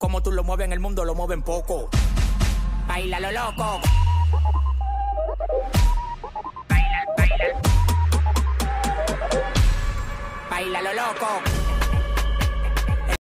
Como tú lo mueves en el mundo, lo mueven poco. Baila lo loco. Baila, baila. Baila lo loco.